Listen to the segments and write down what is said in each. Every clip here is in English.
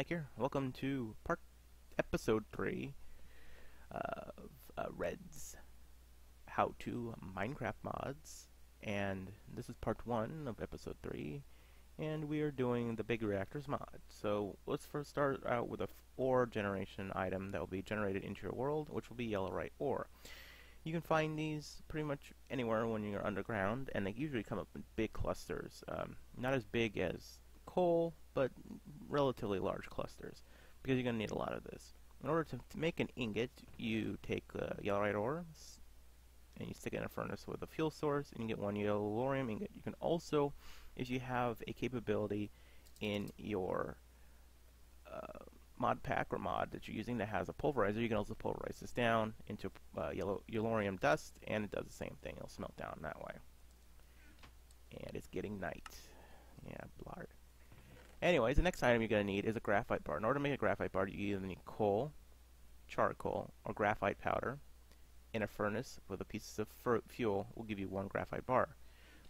Mike here. Welcome to part episode three of uh, Red's How to Minecraft Mods, and this is part one of episode three, and we are doing the Big Reactors mod. So let's first start out with a ore generation item that will be generated into your world, which will be yellorite ore. You can find these pretty much anywhere when you're underground, and they usually come up in big clusters. Um, not as big as coal, but relatively large clusters because you're going to need a lot of this. In order to, to make an ingot, you take the yellorite ore and you stick it in a furnace with a fuel source and you get one yellow yellorium ingot. You can also, if you have a capability in your uh, mod pack or mod that you're using that has a pulverizer, you can also pulverize this down into uh, yellow yellorium dust and it does the same thing. It'll smelt down that way. And it's getting night. Yeah, blard. Anyways, the next item you're going to need is a graphite bar. In order to make a graphite bar, you either need coal, charcoal, or graphite powder in a furnace with a piece of fuel will give you one graphite bar.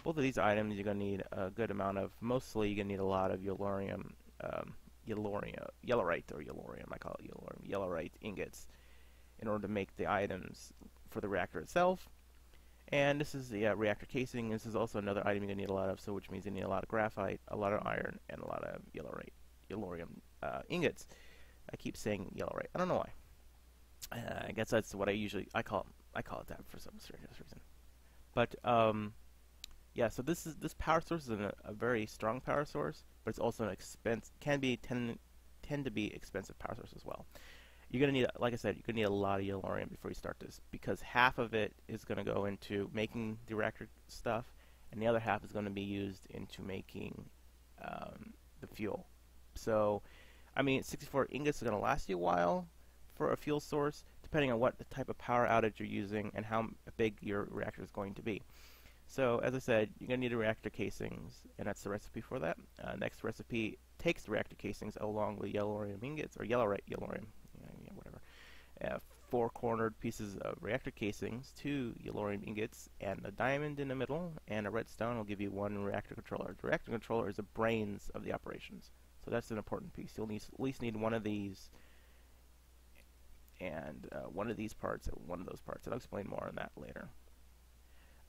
Both of these items you're going to need a good amount of. Mostly you're going to need a lot of yellorium, um, yellorium, yellorite or yellorium. I call it yellorite ingots in order to make the items for the reactor itself and this is the uh, reactor casing. This is also another item you're going to need a lot of, so which means you need a lot of graphite, a lot of iron, and a lot of yellorite, yellorium uh, ingots. I keep saying yellorite. I don't know why. Uh, I guess that's what I usually I call I call it that for some strange reason. But um, yeah, so this is this power source is a, a, very strong power source, but it's also an expense can be tend tend to be expensive power source as well you're to need, like I said, you're to need a lot of yellorium before you start this because half of it is going to go into making the reactor stuff, and the other half is going to be used into making um, the fuel. So, I mean, 64 ingots is going to last you a while for a fuel source, depending on what the type of power outage you're using and how big your reactor is going to be. So, as I said, you're to need a reactor casings, and that's the recipe for that. Uh, next recipe takes the reactor casings along with yellorium ingots, or yellow yellorium uh, four cornered pieces of reactor casings, two yellorium ingots, and a diamond in the middle, and a redstone will give you one reactor controller. The reactor controller is the brains of the operations, so that's an important piece. You'll need, at least need one of these and uh, one of these parts and one of those parts, and I'll explain more on that later.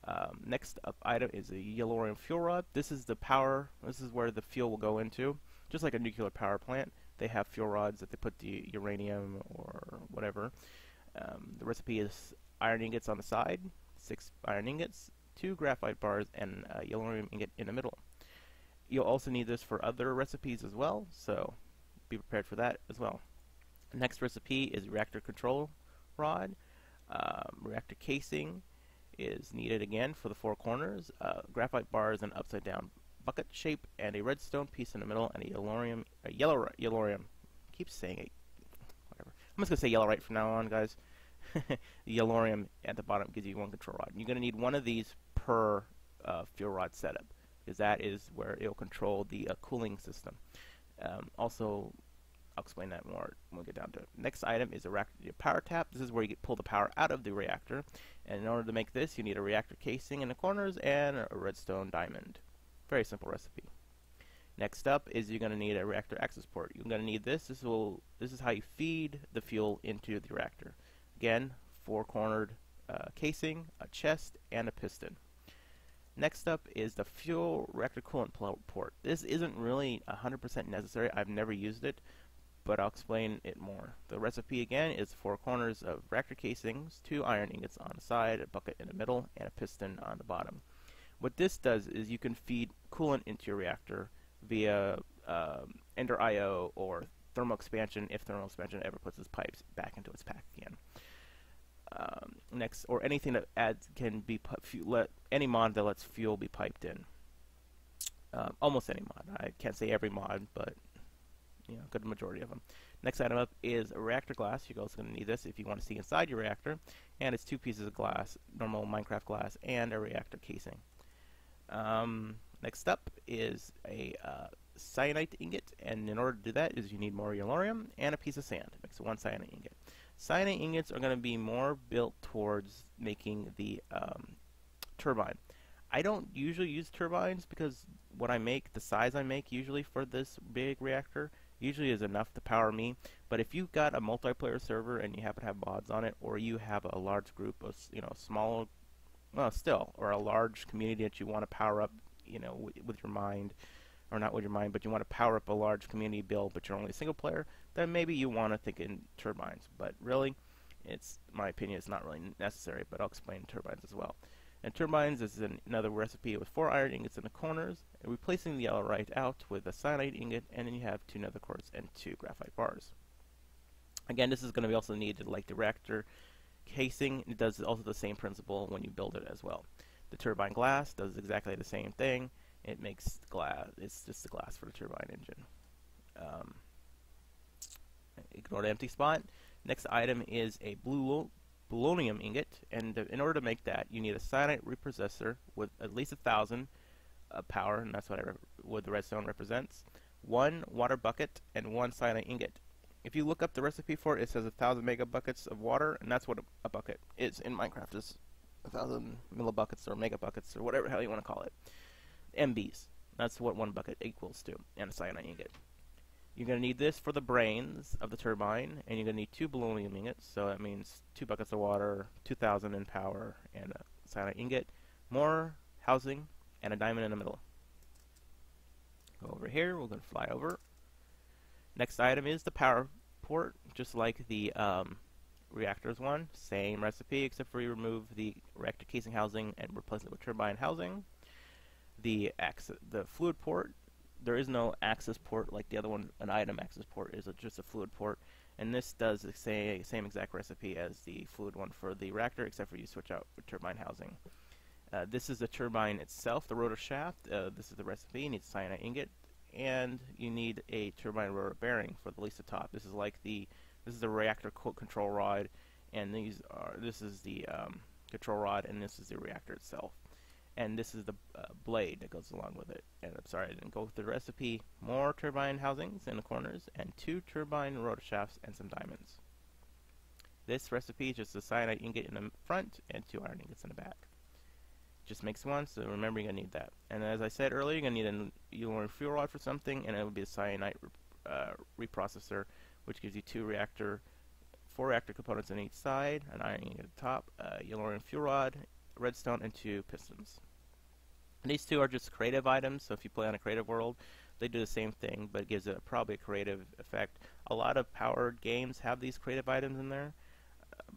Um, next up item is a yellorium fuel rod. This is the power, this is where the fuel will go into, just like a nuclear power plant they have fuel rods that they put the uranium or whatever. Um, the recipe is iron ingots on the side, six iron ingots, two graphite bars, and a yellorium ingot in the middle. You'll also need this for other recipes as well, so be prepared for that as well. next recipe is reactor control rod. Um, reactor casing is needed again for the four corners. Uh, graphite bars and upside down bucket shape and a redstone piece in the middle and a yellorium, a yellow yellorium. Keep saying it. Whatever. I'm just gonna say yellorite from now on, guys. the yellorium at the bottom gives you one control rod. And You're gonna need one of these per uh, fuel rod setup because that is where it will control the uh, cooling system. Um, also, I'll explain that more when we get down to it. Next item is a reactor power tap. This is where you get, pull the power out of the reactor. And in order to make this, you need a reactor casing in the corners and a redstone diamond. Very simple recipe. Next up is you're going to need a reactor access port. You're going to need this. This will this is how you feed the fuel into the reactor. Again, four-cornered uh, casing, a chest, and a piston. Next up is the fuel reactor coolant port. This isn't really 100% necessary. I've never used it, but I'll explain it more. The recipe again is four corners of reactor casings, two iron ingots on the side, a bucket in the middle, and a piston on the bottom. What this does is you can feed coolant into your reactor via um, Ender IO or thermal expansion if thermal expansion ever puts its pipes back into its pack again. Um, next, or anything that adds can be let any mod that lets fuel be piped in. Um, almost any mod. I can't say every mod, but you know, good majority of them. Next item up is a reactor glass. You're also going to need this if you want to see inside your reactor, and it's two pieces of glass, normal Minecraft glass, and a reactor casing. Um, next up is a uh, cyanite ingot, and in order to do that is you need more yellorium and a piece of sand. Makes one cyanite ingot. Cyanite ingots are going to be more built towards making the um, turbine. I don't usually use turbines because what I make, the size I make usually for this big reactor, usually is enough to power me. But if you've got a multiplayer server and you happen to have mods on it, or you have a large group of, you know, small, well, still, or a large community that you want to power up, you know, with, with your mind, or not with your mind, but you want to power up a large community build, but you're only a single player, then maybe you want to think in turbines. But really, it's my opinion, it's not really necessary. But I'll explain turbines as well. And turbines is an, another recipe with four iron ingots in the corners, and replacing the yellorite out with a cyanite ingot, and then you have two nether quartz and two graphite bars. Again, this is going to be also needed like the reactor casing. It does also the same principle when you build it as well. The turbine glass does exactly the same thing. It makes glass. It's just the glass for the turbine engine. Um, ignore the empty spot. Next item is a blue blutonium ingot, and in order to make that, you need a cyanite reprocessor with at least a thousand uh, power, and that's what, what the redstone represents. One water bucket and one cyanite ingot. If you look up the recipe for it, it says a thousand mega buckets of water, and that's what a, a bucket is in Minecraft. Is a thousand millibuckets or mega buckets or whatever hell you want to call it. MBs. That's what one bucket equals to, and a cyanite ingot. You're going to need this for the brains of the turbine, and you're going to need two blutonium ingots, so that means two buckets of water, 2,000 in power, and a cyanite ingot, more housing, and a diamond in the middle. Go over here, we're going to fly over. Next item is the power port, just like the um, reactors one. Same recipe, except for you remove the reactor casing housing and replace it with turbine housing. The, the fluid port there is no access port like the other one. An item access port is a, just a fluid port, and this does the same, same exact recipe as the fluid one for the reactor, except for you switch out turbine housing. Uh, this is the turbine itself, the rotor shaft. Uh, this is the recipe. You need cyanite ingot, and you need a turbine rotor bearing for the Lisa top. This is like the this is the reactor control rod, and these are this is the um, control rod, and this is the reactor itself and this is the uh, blade that goes along with it. And I'm sorry, I didn't go through the recipe. More turbine housings in the corners, and two turbine rotor shafts and some diamonds. This recipe is just a cyanite ingot in the front and two iron ingots in the back. Just makes one, so remember you're going to need that. And as I said earlier, you're going to need a you fuel rod for something, and it would be a cyanite uh, reprocessor, which gives you two reactor, four reactor components on each side, an iron at the top, uh, yellow fuel rod, redstone, and two pistons. And these two are just creative items, so if you play on a creative world, they do the same thing, but it gives it probably a creative effect. A lot of powered games have these creative items in there.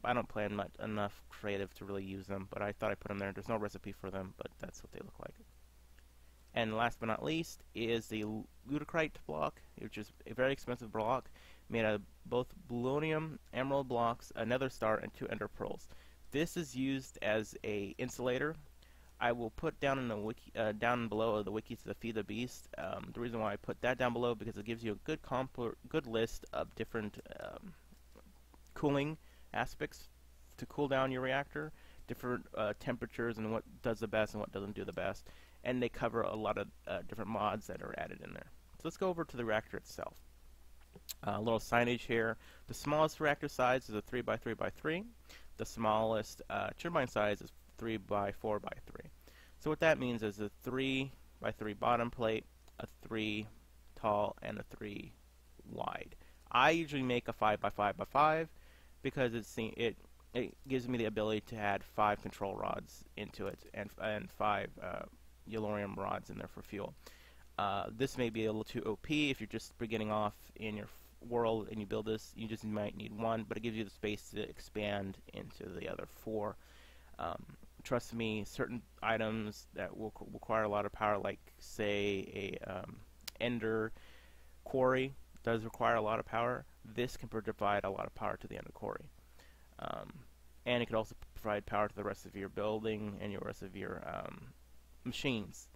I don't play much, enough creative to really use them, but I thought I put them there. There's no recipe for them, but that's what they look like. And last but not least is the Ludicrite block, which is a very expensive block made out of both blutonium, emerald blocks, another star, and two ender pearls. This is used as a insulator. I will put down in the wiki, uh, down below the wiki to the Feed the Beast. Um, the reason why I put that down below because it gives you a good comp good list of different um, cooling aspects to cool down your reactor, different uh, temperatures, and what does the best and what doesn't do the best. And they cover a lot of uh, different mods that are added in there. So let's go over to the reactor itself. Uh, a little signage here. The smallest reactor size is a 3x3x3 the smallest uh, turbine size is 3 by 4 by 3. So what that means is a 3 by 3 bottom plate, a 3 tall, and a 3 wide. I usually make a 5 by 5 by 5 because it's it it gives me the ability to add five control rods into it and and five uh, yellorium rods in there for fuel. Uh, this may be a little too OP if you're just beginning off in your world and you build this, you just might need one, but it gives you the space to expand into the other four. Um, trust me, certain items that will require a lot of power, like say a um, Ender quarry, does require a lot of power. This can provide a lot of power to the Ender quarry, um, and it can also provide power to the rest of your building and your rest of your um, machines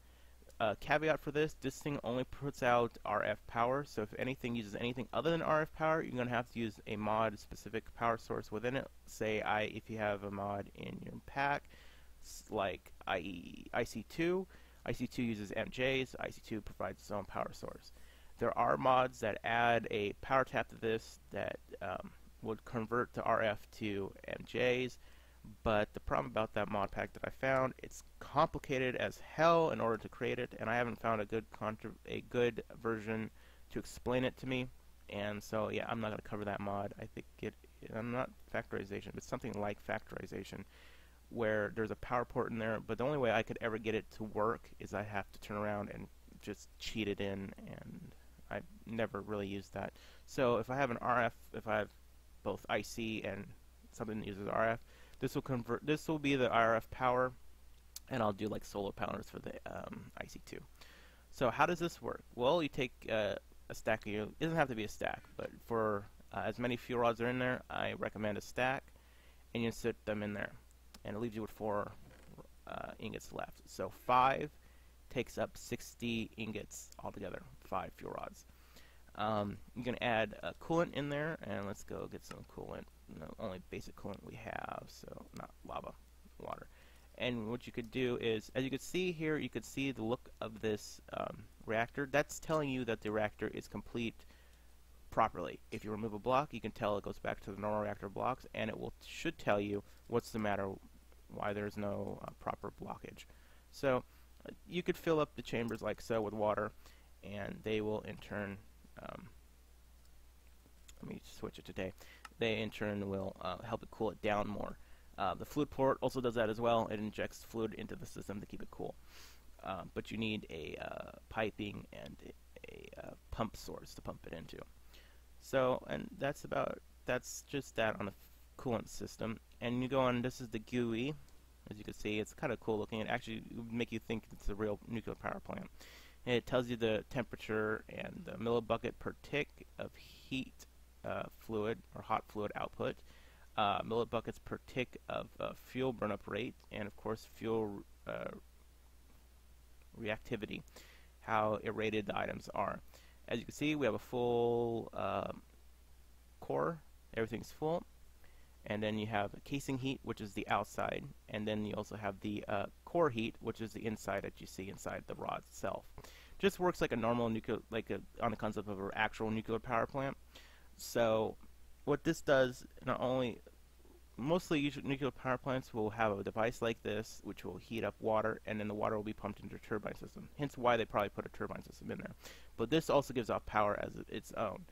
uh, caveat for this, this thing only puts out RF power, so if anything uses anything other than RF power, you're going to have to use a mod specific power source within it. Say I, if you have a mod in your pack, like IE, IC2, IC2 uses MJs, IC2 provides its own power source. There are mods that add a power tap to this that um, would convert the RF to MJs, but the problem about that mod pack that I found, it's complicated as hell in order to create it, and I haven't found a good a good version to explain it to me. and so yeah, I'm not going to cover that mod. I think it, I'm not factorization, but something like factorization, where there's a power port in there, but the only way I could ever get it to work is I have to turn around and just cheat it in, and I never really used that. So if I have an RF, if I have both IC and something that uses RF, this will convert. This will be the RF power, and I'll do like solar powers for the um, IC2. So how does this work? Well, you take uh, a stack of you. It doesn't have to be a stack, but for uh, as many fuel rods are in there, I recommend a stack, and you insert them in there, and it leaves you with four uh, ingots left. So five takes up 60 ingots altogether. Five fuel rods. Um, you can add a coolant in there, and let's go get some coolant. Only basic coolant we have, so not lava, water. And what you could do is, as you can see here, you could see the look of this um, reactor. That's telling you that the reactor is complete properly. If you remove a block, you can tell it goes back to the normal reactor blocks, and it will should tell you what's the matter, why there's no uh, proper blockage. So uh, you could fill up the chambers like so with water, and they will in turn um, let me switch it today. They in turn will uh, help it cool it down more. Uh, the fluid port also does that as well. It injects fluid into the system to keep it cool. Uh, but you need a uh, piping and a, a pump source to pump it into. So, and that's about that's just that on the coolant system. And you go on. This is the GUI. As you can see, it's kind of cool looking. It actually would make you think it's a real nuclear power plant. It tells you the temperature and the millibucket per tick of heat uh, fluid or hot fluid output, uh, millibuckets per tick of uh, fuel burnup rate, and of course fuel uh, reactivity, how irradiated the items are. As you can see, we have a full um, core, everything's full, and then you have a casing heat, which is the outside, and then you also have the uh, core heat, which is the inside that you see inside the rod itself. Just works like a normal nuclear, like a, on the concept of an actual nuclear power plant. So, what this does, not only mostly nuclear power plants will have a device like this, which will heat up water, and then the water will be pumped into a turbine system. Hence, why they probably put a turbine system in there. But this also gives off power as its own,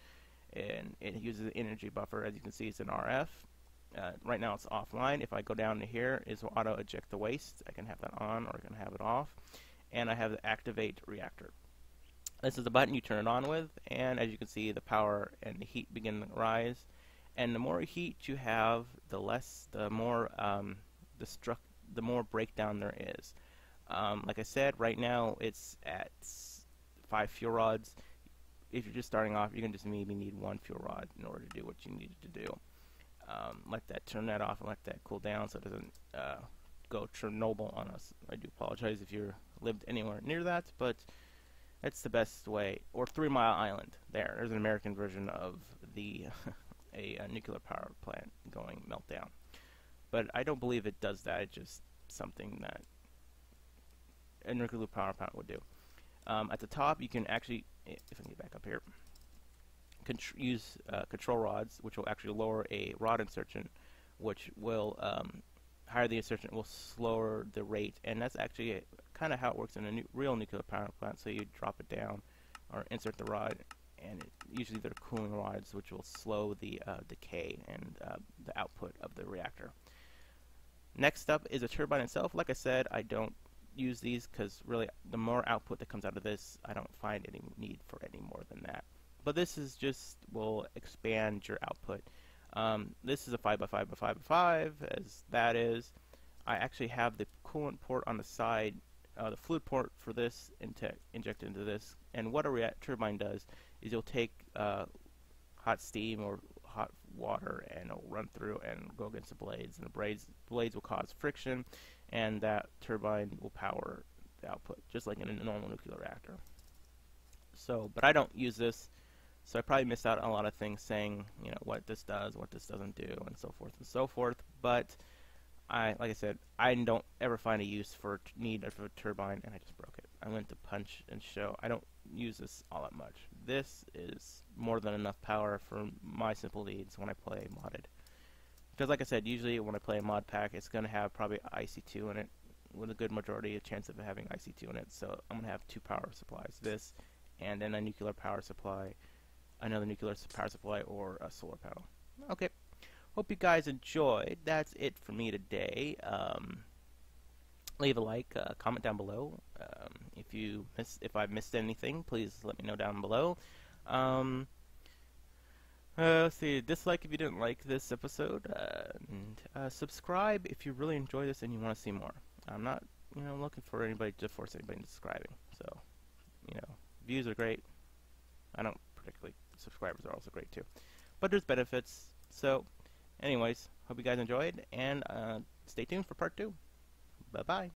and it uses an energy buffer. As you can see, it's an RF. Uh, right now it's offline. If I go down to here, is auto eject the waste. I can have that on or I can have it off. And I have the activate reactor. This is the button you turn it on with, and as you can see, the power and the heat begin to rise. And the more heat you have, the less, the more um, the the more breakdown there is. Um, like I said, right now it's at five fuel rods. If you're just starting off, you're gonna just maybe need one fuel rod in order to do what you need to do um, let that turn that off and let that cool down so it doesn't uh, go Chernobyl on us. I do apologize if you lived anywhere near that, but that's the best way. Or Three Mile Island. There, there's an American version of the a, a, nuclear power plant going meltdown. But I don't believe it does that. It's just something that a nuclear power plant would do. Um, at the top, you can actually, if I can get back up here, use uh, control rods, which will actually lower a rod insertion, which will um, higher the insertion will slower the rate, and that's actually kind of how it works in a nu real nuclear power plant. So you drop it down or insert the rod, and it, usually they're cooling rods, which will slow the uh, decay and uh, the output of the reactor. Next up is a turbine itself. Like I said, I don't use these because really the more output that comes out of this, I don't find any need for any more than that. But this is just will expand your output. Um, this is a 5 by 5 by 5 by 5 as that is. I actually have the coolant port on the side, uh, the fluid port for this inject into this. And what a turbine does is you'll take uh, hot steam or hot water and it'll run through and go against the blades. And the blades, blades will cause friction and that turbine will power the output just like in a normal nuclear reactor. So, but I don't use this so I probably missed out on a lot of things saying, you know, what this does, what this doesn't do, and so forth and so forth. But I, like I said, I don't ever find a use for need of a turbine, and I just broke it. I went to punch and show. I don't use this all that much. This is more than enough power for my simple needs when I play modded. Because like I said, usually when I play a mod pack, it's going to have probably IC2 in it, with a good majority of chance of having IC2 in it. So I'm going to have two power supplies, this, and then a nuclear power supply another nuclear power supply or a solar panel. Okay. Hope you guys enjoyed. That's it for me today. Um, leave a like, uh, comment down below. Um, if you miss, if I missed anything, please let me know down below. Um, uh, let's see, dislike if you didn't like this episode, uh, and uh, subscribe if you really enjoy this and you want to see more. I'm not, you know, looking for anybody to force anybody into subscribing. So, you know, views are great. I don't particularly. Subscribers are also great too, but there's benefits. So, anyways, hope you guys enjoyed, and uh, stay tuned for part two. Bye bye.